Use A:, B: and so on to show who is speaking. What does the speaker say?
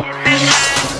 A: Yeah.